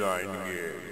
online game.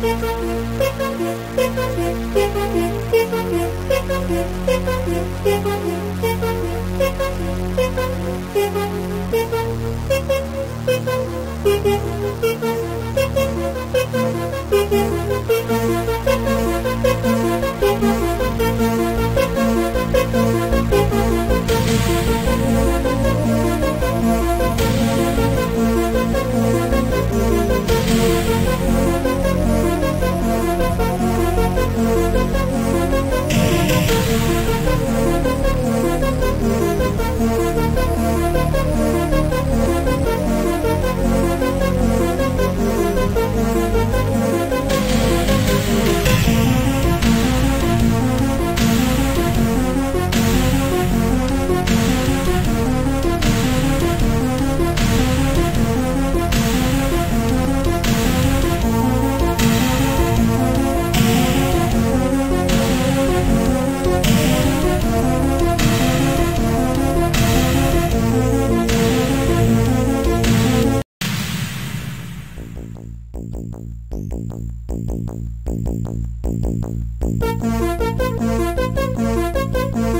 Thank you. Thank